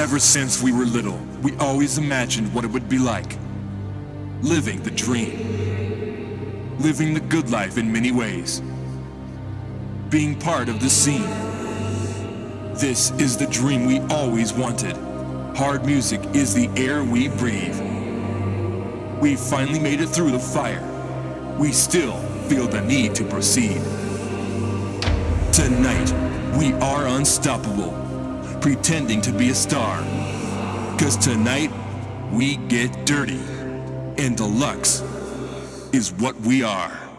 Ever since we were little, we always imagined what it would be like. Living the dream. Living the good life in many ways. Being part of the scene. This is the dream we always wanted. Hard music is the air we breathe. We finally made it through the fire. We still feel the need to proceed. Tonight, we are unstoppable, pretending to be a star. Cause tonight, we get dirty, and deluxe is what we are.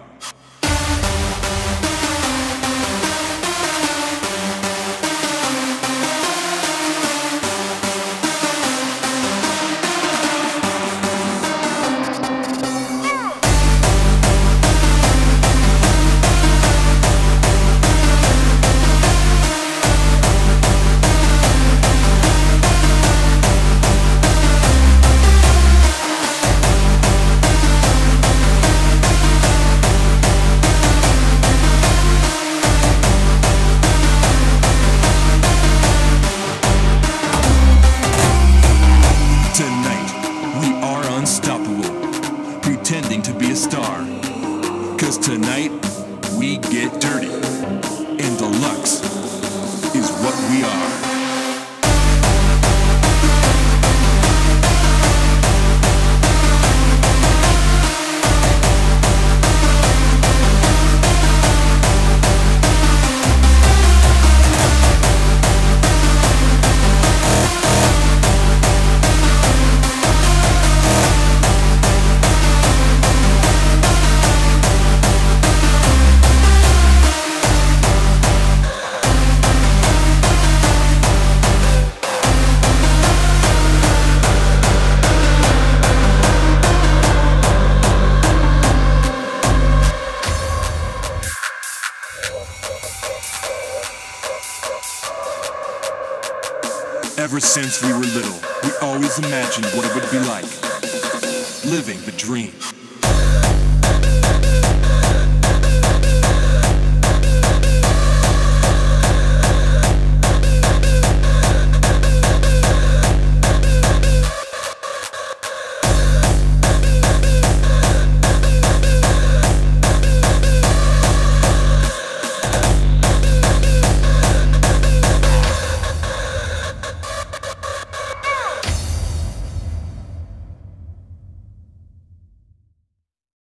Unstoppable, pretending to be a star. Cause tonight, we get dirty, Ever since we were little, we always imagined what it would be like. Living the dream.